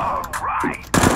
All right.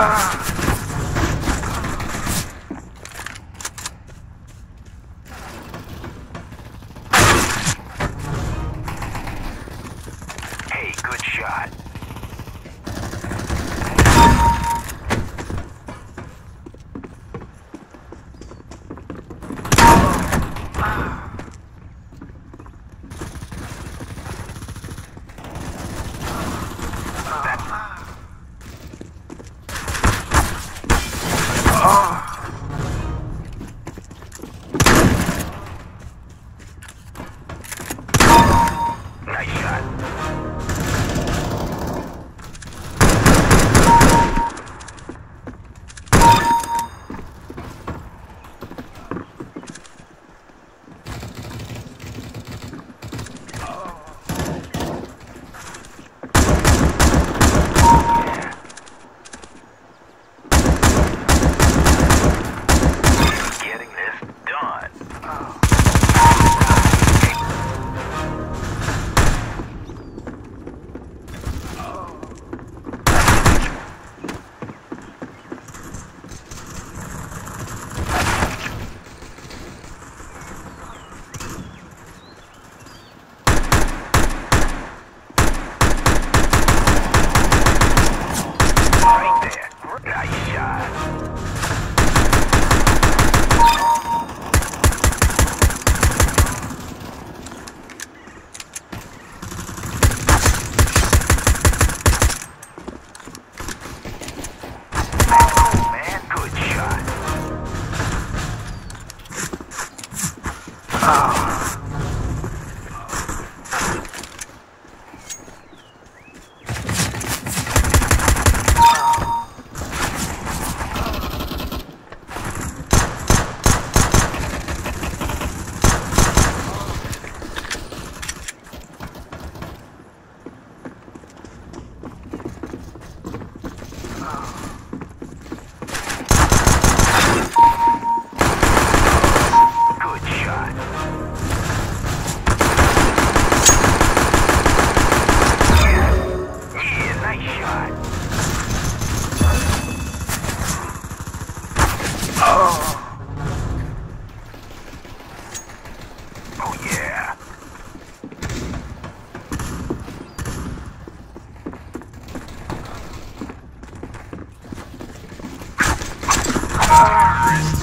Hey, Good Ah!